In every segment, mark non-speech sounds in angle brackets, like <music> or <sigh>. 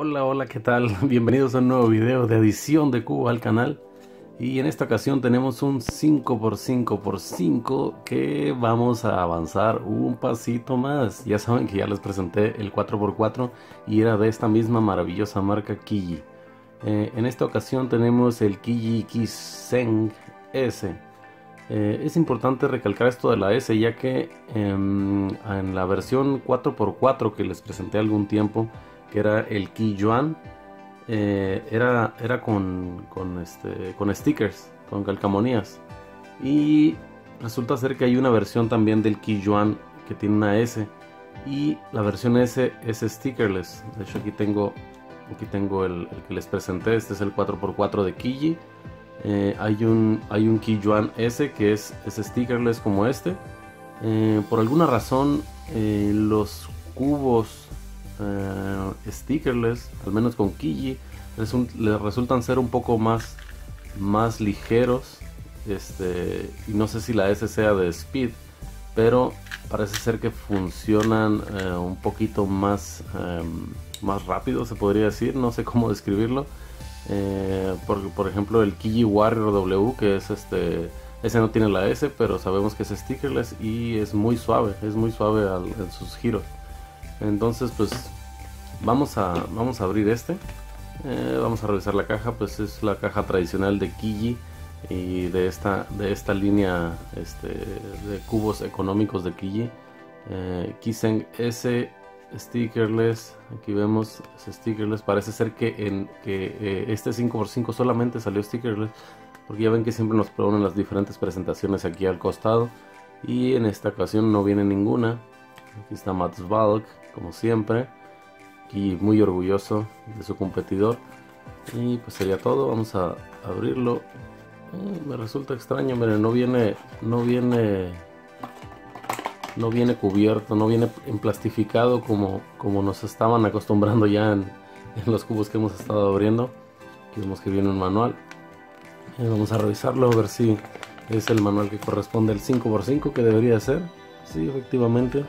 Hola, hola, ¿qué tal? <laughs> Bienvenidos a un nuevo video de adición de cubo al canal. Y en esta ocasión tenemos un 5x5x5 que vamos a avanzar un pasito más. Ya saben que ya les presenté el 4x4 y era de esta misma maravillosa marca Kiji. Eh, en esta ocasión tenemos el Kiji Kiseng S. Eh, es importante recalcar esto de la S ya que em, en la versión 4x4 que les presenté algún tiempo que era el Key Yuan, eh, era, era con, con, este, con stickers, con calcamonías. Y resulta ser que hay una versión también del Key Yuan que tiene una S. Y la versión S es stickerless. De hecho aquí tengo, aquí tengo el, que les presenté. Este es el 4x4 de Kiji. Eh, hay, un, hay un Yuan S que es, es stickerless como este. Eh, por alguna razón los cubos eh, stickerless, al menos con Kiji, les resultan ser un poco más, más ligeros. Este, y no sé si la S sea de Speed, pero parece ser que funcionan eh, un poquito más, em, más rápido, se podría decir. No sé cómo describirlo. Eh, por ejemplo, el Kiji Warrior W, que es este. Ese no tiene la S, pero sabemos que es stickerless y es muy suave, es muy suave en sus giros. Entonces, pues vamos a, vamos a abrir este. Eh, vamos a revisar la caja, pues es la caja tradicional de Kiji y de esta, de esta línea este, de cubos económicos de Kiji. Eh, S stickerless, aquí vemos stickerless, parece ser que, en, que eh, este 5x5 solamente salió stickerless, porque ya ven que siempre nos ponen las diferentes presentaciones aquí al costado y en esta ocasión no viene ninguna. Aquí está Mats Valk, como siempre. Aquí muy orgulloso de su competidor. Y pues sería todo. Vamos a abrirlo. Eh, me resulta extraño, miren, no viene, no viene, no viene cubierto, no viene emplastificado como, como nos estaban acostumbrando ya en, los cubos que hemos estado abriendo. Aquí vemos que viene un manual. Eh, vamos a revisarlo a ver si es el manual que corresponde al 5x5 que debería ser. Sí, efectivamente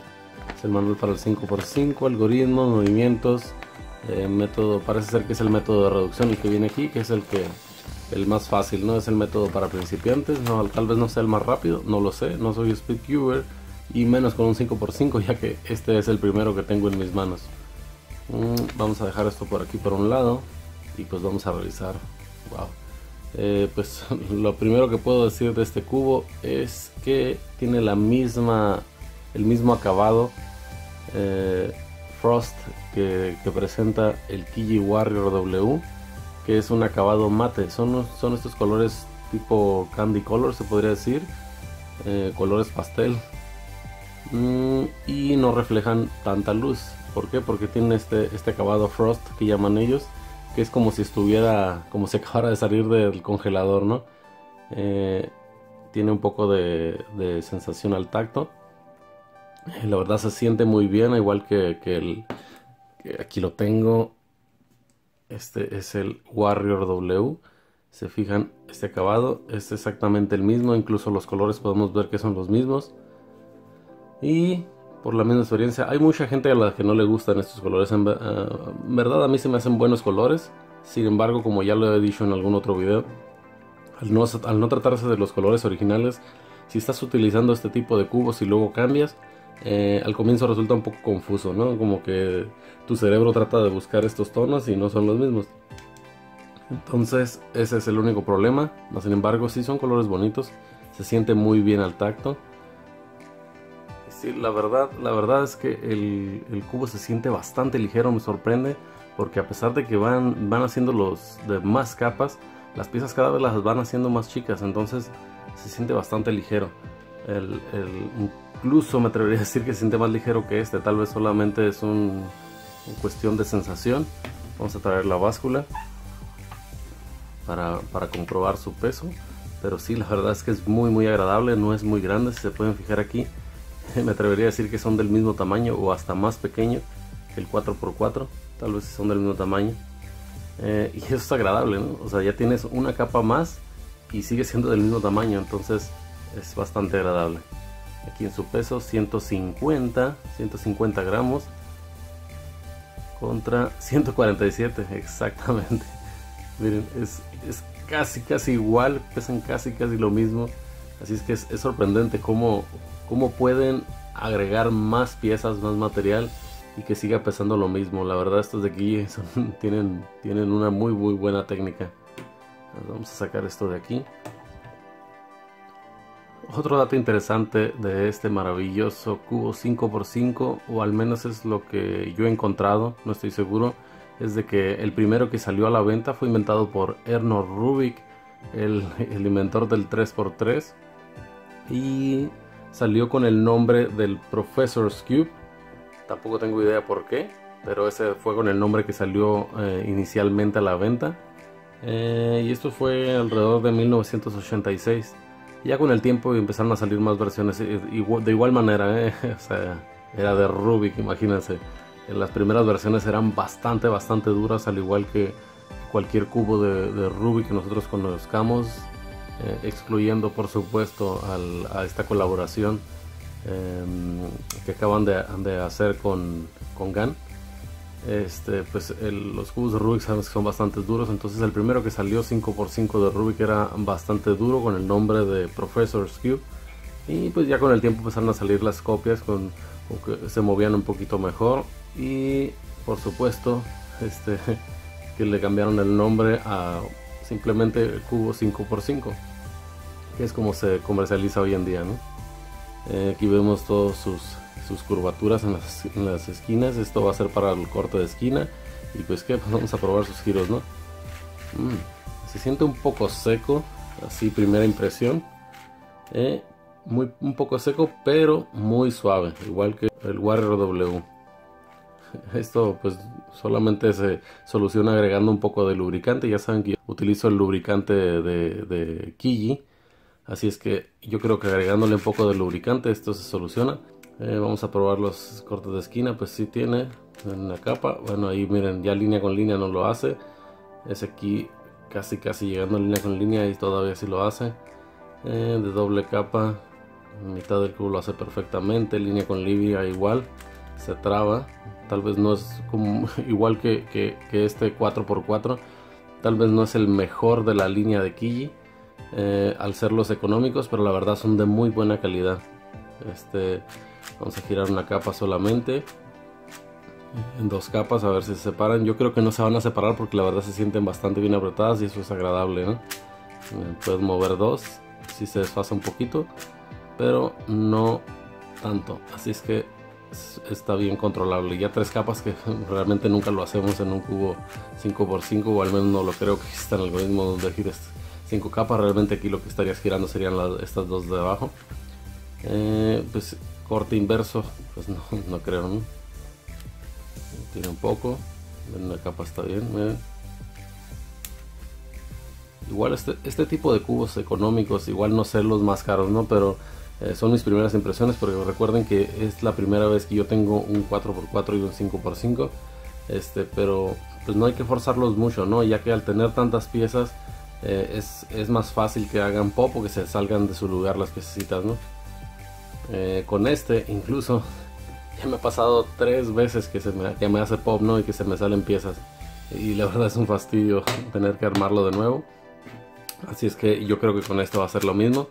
el manual para el 5x5, algoritmos, movimientos, eh, método, parece ser que es el método de reducción el que viene aquí, que es el que el más fácil, no es el método para principiantes, no, tal vez no sea el más rápido, no lo sé, no soy speedcuber y menos con un 5x5 ya que este es el primero que tengo en mis manos. Mm, vamos a dejar esto por aquí por un lado y pues vamos a revisar. Wow. Eh, pues <laughs> lo primero que puedo decir de este cubo es que tiene la misma el mismo acabado eh, Frost que, presenta el Kiji Warrior W, que es un acabado mate. Son, son estos colores tipo candy color, se podría decir, eh, colores pastel. Mm, y no reflejan tanta luz. ¿Por qué? Porque tiene este, este acabado Frost que llaman ellos, que es como si estuviera, como si <laughs> acabara de salir del congelador, ¿no? Eh, tiene un poco de sensación al tacto la verdad se siente muy bien, igual que, el que aquí lo tengo. Este es el Warrior W. Se fijan, este acabado es exactamente el mismo, incluso los colores podemos ver que son los mismos. Y por la misma experiencia, hay mucha gente a la que no le gustan estos colores. En, eh, verdad a mí se me hacen buenos colores. Sin embargo, como ya lo he dicho en algún otro video, al no, al no tratarse de los colores originales, si estás utilizando este tipo de cubos y luego cambias, eh, al comienzo resulta un poco confuso, ¿no? Como que tu cerebro trata de buscar estos tonos y no son los mismos. Entonces ese es el único problema. Sin embargo, sí son colores bonitos. Se siente muy bien al tacto. Sí, la verdad, la verdad es que el, cubo se siente bastante ligero, me sorprende. Porque a pesar de que van, van haciendo los de más capas, las piezas cada vez las van haciendo más chicas. Entonces se siente bastante ligero. Incluso me atrevería a decir que siente más ligero que este, tal vez solamente es un, cuestión de sensación. Vamos a traer la báscula para, comprobar su peso. Pero sí, la verdad es que es muy muy agradable, no es muy grande, si se pueden fijar aquí. <laughs> Me atrevería a decir que son del mismo tamaño o hasta más pequeño que el 4x4, tal vez son del mismo tamaño. Eh, y eso es agradable, O sea, ya tienes una capa más y sigue siendo del mismo tamaño, entonces es bastante agradable aquí en su peso 150 150 gramos contra 147, exactamente. <laughs> Miren, es, es, casi, casi igual, pesan casi, casi lo mismo. Así es que es, sorprendente cómo, cómo pueden agregar más piezas, más material y que siga pesando lo mismo. La verdad estos de aquí <laughs> tienen, tienen una muy muy buena técnica. Vamos a sacar esto de aquí. Otro dato interesante de este maravilloso cubo 5x5, o al menos es lo que yo he encontrado, no estoy seguro, es de que el primero que salió a la venta fue inventado por Erno Rubik, el, inventor del 3x3, y salió con el nombre del Professor's Cube. Tampoco tengo idea por qué, pero ese fue con el nombre que salió eh, inicialmente a la venta. Eh, y esto fue alrededor de 1986. Ya con el tiempo empezaron a salir más versiones eh, de igual manera, ¿eh? <laughs> o sea, era de Rubik, imagínense. Las primeras versiones eran bastante, bastante duras, al igual que cualquier cubo de, Rubik que nosotros conozcamos, eh, excluyendo por supuesto a esta colaboración em, que acaban de, de, hacer con, con GAN este, pues los cubos de Rubik son bastante duros, entonces el primero que salió 5x5 de Rubik era bastante duro con el nombre de Professor's Cube y pues ya con el tiempo empezaron a salir las copias con, se movían un poquito mejor. Y por supuesto <laughs> este que le cambiaron el nombre a simplemente cubo 5x5 que es como se comercializa hoy en día ¿no? Eh, aquí vemos todos sus sus curvaturas en las, esquinas. Esto va a ser para el corte de esquina. Y pues que pues <laughs> vamos a probar sus giros, ¿no? Mm, se siente un poco seco, así primera impresión. Eh, muy, un poco seco, pero muy suave, igual que el Warrior W. <laughs> Esto pues solamente se soluciona agregando un poco de lubricante. Ya saben que utilizo el lubricante de, de Kiji. Así es que yo creo que agregándole un poco de lubricante esto se soluciona. Eh, vamos a probar los cortes de esquina, pues sí tiene en la capa. Bueno, ahí miren, ya línea con línea no lo hace. Es aquí casi casi llegando a línea con línea y todavía sí lo hace. Eh, de doble capa, mitad del cubo lo hace perfectamente. Línea con línea igual, se traba. Tal vez no es <laughs> igual que, que, este 4x4. Tal vez no es el mejor de la línea de Kiji. Eh, al ser los económicos, pero la verdad son de muy buena calidad. Este, Vamos a girar una capa solamente. En dos capas a ver si se separan. Yo creo que no se van a separar porque la verdad se sienten bastante bien apretadas y eso es agradable. Eh, puedes mover dos. Si se desfasa un poquito. Pero no tanto. Así es que está bien controlable. Ya tres capas que <laughs> realmente nunca lo hacemos en un cubo 5x5 o al menos no lo creo que exista el algoritmo donde gires 5 capas. Realmente aquí lo que estarías girando serían estas dos de abajo. Eh, pues corte inverso, pues no, no creo, ¿no? Un poco, la capa está bien, Igual este, este tipo de cubos económicos, igual no ser los más caros, ¿no? Pero eh, son mis primeras impresiones porque recuerden que es la primera vez que yo tengo un 4x4 y un 5x5. Este, pero pues no hay que forzarlos mucho, ¿no? Ya que al tener tantas piezas eh, es, es, más fácil que hagan pop o que se salgan de su lugar las piecitas, ¿no? Eh, con este incluso ya me ha pasado tres veces que se me, que me hace pop no y que se me salen piezas. Y la verdad es un fastidio tener que armarlo de nuevo. Así es que yo creo que con esto va a ser lo mismo.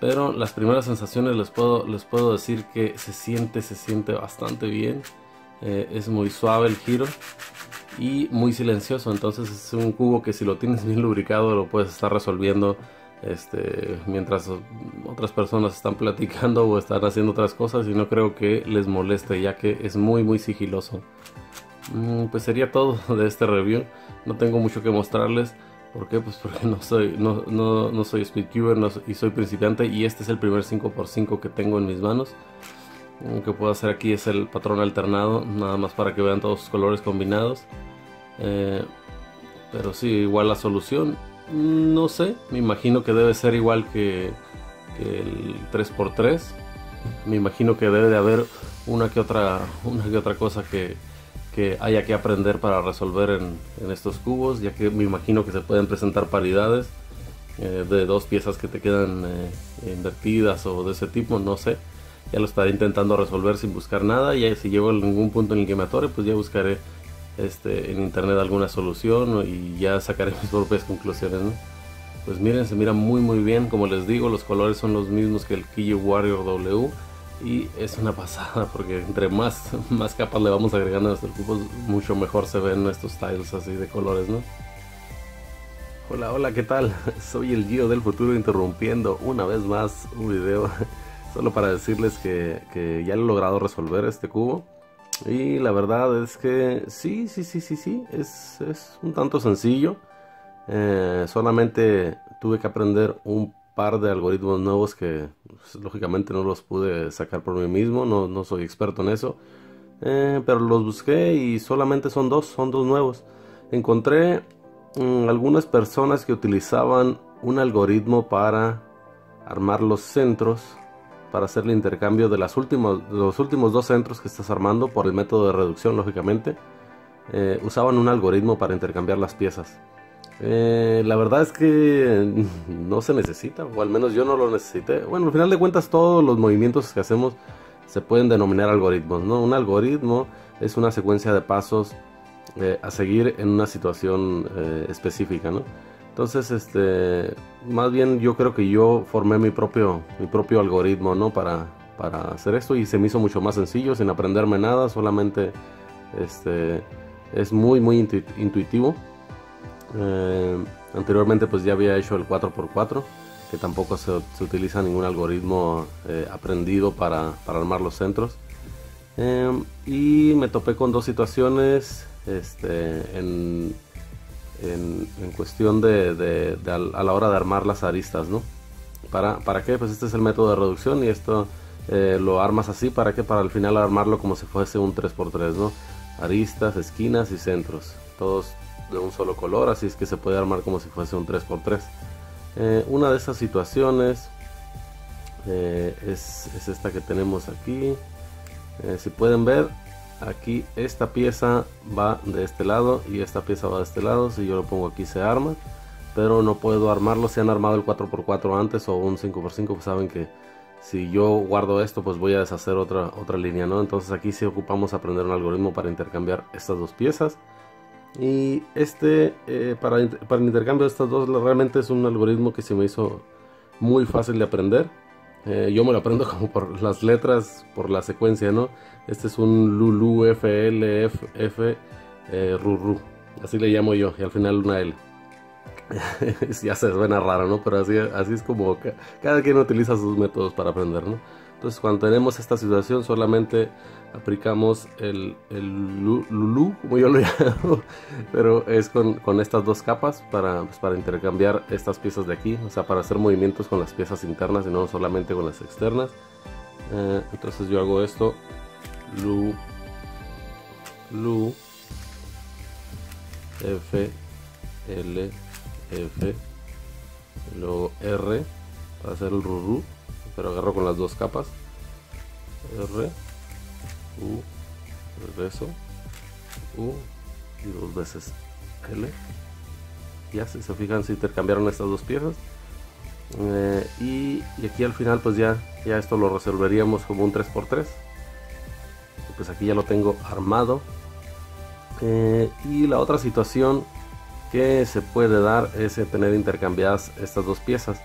Pero las primeras sensaciones les puedo les puedo decir que se siente se siente bastante bien. Eh, es muy suave el giro y muy silencioso. Entonces es un cubo que si lo tienes bien lubricado lo puedes estar resolviendo este, mientras otras personas están platicando o están haciendo otras cosas y no creo que les moleste ya que es muy muy sigiloso. Mm, pues sería todo de este review. No tengo mucho que mostrarles. ¿Por qué? Pues porque no soy, no, no, no soy speedcuber y soy principiante y este es el primer 5x5 que tengo en mis manos. Lo que puedo hacer aquí es el patrón alternado, nada más para que vean todos sus colores combinados. Eh, pero sí, igual la solución no sé, me imagino que debe ser igual que, el 3x3. Me imagino que debe de haber una que otra, una que otra cosa que, haya que aprender para resolver en, estos cubos, ya que me imagino que se pueden presentar paridades eh, de dos piezas que te quedan eh, invertidas o de ese tipo, no sé. Ya lo estaré intentando resolver sin buscar nada, y si llego a ningún punto en el que me atore, pues ya buscaré este, en internet alguna solución y ya sacaré <laughs> mis propias conclusiones. Pues miren, se mira muy muy bien, como les digo, los colores son los mismos que el Key Warrior W y es una pasada porque entre más, <laughs> más capas le vamos agregando a nuestro cubo, mucho mejor se ven estos tiles así de colores, ¿no? Hola, hola, ¿qué tal? <laughs> Soy el Gio del futuro interrumpiendo una vez más un video solo para decirles que, que ya he logrado resolver este cubo y la verdad es que sí, sí, sí, sí, sí, es, es un tanto sencillo. Eh, solamente tuve que aprender un par de algoritmos nuevos que pues, lógicamente no los pude sacar por mí mismo, no, no soy experto en eso. Eh, pero los busqué y solamente son dos, son dos nuevos. Encontré mm, algunas personas que utilizaban un algoritmo para armar los centros para hacer el intercambio de, las últimos, los últimos dos centros que estás armando por el método de reducción, lógicamente. Eh, usaban un algoritmo para intercambiar las piezas. Eh, la verdad es que <laughs> no se necesita, o al menos yo no lo necesité. Bueno, al final de cuentas todos los movimientos que hacemos se pueden denominar algoritmos, ¿no? Un algoritmo es una secuencia de pasos eh, a seguir en una situación específica, ¿no? Entonces, este, más bien yo creo que yo formé mi propio, mi propio algoritmo, ¿no? Para, para hacer esto y se me hizo mucho más sencillo, sin aprenderme nada, solamente, este, es muy, muy intuitivo. Eh, anteriormente pues ya había hecho el 4x4, que tampoco se, utiliza ningún algoritmo eh, aprendido para, para, armar los centros. Eh, y me topé con dos situaciones este, en en, cuestión de, a la hora de armar las aristas, ¿no? ¿Para, ¿Para qué? Pues este es el método de reducción y esto eh, lo armas así, ¿para qué? Para al final armarlo como si fuese un 3x3, ¿no? Aristas, esquinas y centros, todos de un solo color, así es que se puede armar como si fuese un 3x3. Eh, una de esas situaciones eh, es, es, esta que tenemos aquí. si pueden ver, aquí esta pieza va de este lado y esta pieza va de este lado. Si yo lo pongo aquí se arma. Pero no puedo armarlo. Si han armado el 4x4 antes o un 5x5 pues saben que si yo guardo esto pues voy a deshacer otra otra línea no entonces aquí sí ocupamos aprender un algoritmo para intercambiar estas dos piezas. Y este eh, para, para el intercambio de estas dos realmente es un algoritmo que se me hizo muy fácil de aprender eh, yo me lo aprendo <laughs> como por las letras, por la secuencia, ¿no? Este es un Lulu FL F, eh, Ruru. Así le llamo yo, y al final una L. <laughs> ya se suena raro, ¿no? Pero así, así es como cada quien utiliza sus métodos para aprender, ¿no? Entonces cuando tenemos esta situación solamente aplicamos el, el Lulu, como yo lo <laughs> llamo, pero es con, estas dos capas para, pues, para intercambiar estas piezas de aquí, o sea, para hacer movimientos con las piezas internas y no solamente con las externas. Eh, entonces yo hago esto, Lu, Lu, F, L, F, luego R, para hacer el Ruru pero agarro con las dos capas. R U regreso U y dos veces L. Ya si se fijan se intercambiaron estas dos piezas. Eh, y, aquí al final pues ya, ya esto lo resolveríamos como un 3x3 pues aquí ya lo tengo armado. Eh, y la otra situación que se puede dar es tener intercambiadas estas dos piezas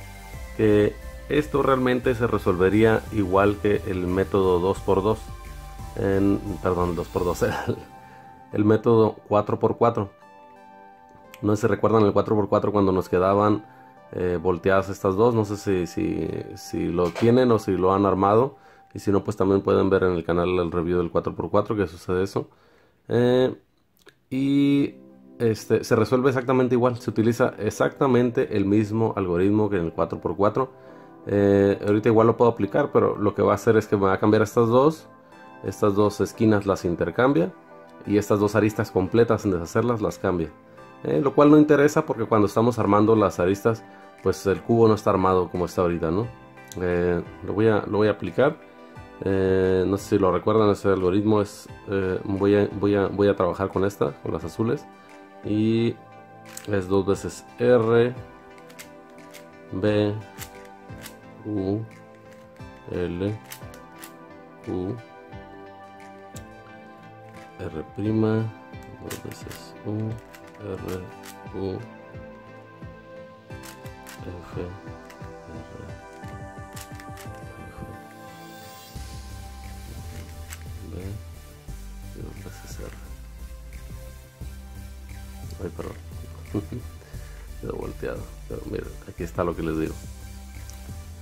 que esto realmente se resolvería igual que el método 2x2. En, perdón, 2x2 <laughs> el, método 4x4. No sé si recuerdan el 4x4 cuando nos quedaban eh, volteadas estas dos. No sé si, lo tienen o si lo han armado. Y si no, pues también pueden ver en el canal el review del 4x4 que sucede eso. Eh, y este, se resuelve exactamente igual. Se utiliza exactamente el mismo algoritmo que en el 4x4. Eh, ahorita igual lo puedo aplicar, pero lo que va a hacer es que me va a cambiar estas dos. Estas dos esquinas las intercambia. Y estas dos aristas completas en deshacerlas las cambia. Eh, lo cual no interesa porque cuando estamos armando las aristas, pues el cubo no está armado como está ahorita, ¿no? Eh, lo, voy a, lo voy a aplicar. no sé si lo recuerdan, ese algoritmo es... voy, a, voy, a, voy a trabajar con esta, con las azules. Y es dos veces R, B, U, L, U, R', dos veces U, R, U, F, R, F, B y dos veces R. Ay, perdón. <laughs> Quedó volteado. Pero miren, aquí está lo que les digo.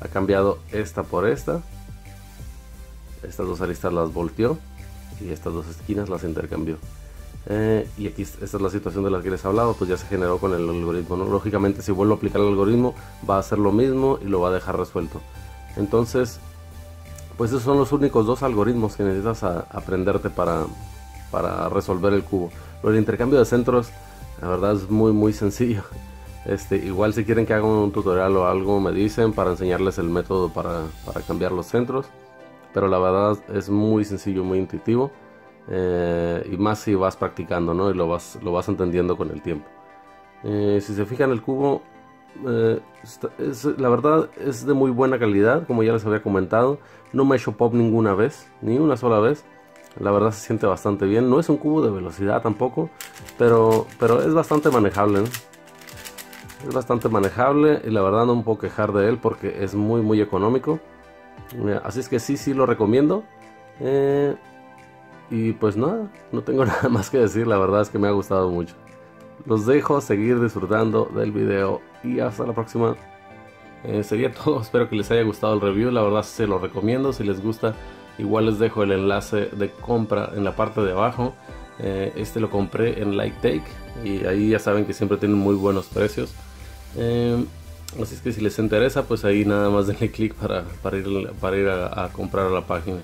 Ha cambiado esta por esta. Estas dos aristas las volteó y estas dos esquinas las intercambió. Eh, y aquí esta es la situación de la que les he hablado, pues ya se generó con el algoritmo. Lógicamente si vuelvo a aplicar el algoritmo va a hacer lo mismo y lo va a dejar resuelto. Entonces, pues esos son los únicos dos algoritmos que necesitas aprenderte para, para resolver el cubo. el intercambio de centros, la verdad es muy muy sencillo. Este, igual si quieren que haga un tutorial o algo me dicen para enseñarles el método para, para cambiar los centros. Pero la verdad es muy sencillo, muy intuitivo. Eh, y más si vas practicando, ¿no? Y lo vas, lo vas entendiendo con el tiempo. Eh, si se fijan el cubo, eh, la verdad es de muy buena calidad, como ya les había comentado. No me he hecho pop ninguna vez, ni una sola vez. La verdad se siente bastante bien. No es un cubo de velocidad tampoco, pero, pero es bastante manejable. Es bastante manejable y la verdad no me puedo quejar de él porque es muy muy económico. Así es que sí, sí lo recomiendo. Y pues nada, no tengo <laughs> nada más que decir, la verdad es que me ha gustado mucho. Los dejo seguir disfrutando del video y hasta la próxima. Eh, sería <laughs> todo, espero que les haya gustado el review, la verdad se lo recomiendo, si les gusta igual les dejo el enlace de compra en la parte de abajo. Eh, este lo compré en Like Take y ahí ya saben que siempre tienen muy buenos precios. Eh, así es que si les interesa, pues ahí nada más <laughs> denle clic para, para, ir, para ir a comprar a la página.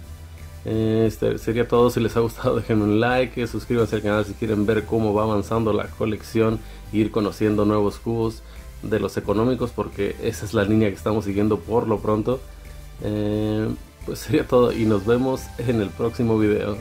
Este sería todo. Si les ha gustado, déjenme un like, suscríbanse al canal si quieren ver cómo va avanzando la colección, ir conociendo nuevos cubos de los económicos, porque esa es la línea que estamos siguiendo por lo pronto. Eh, pues sería todo y nos vemos en el próximo video.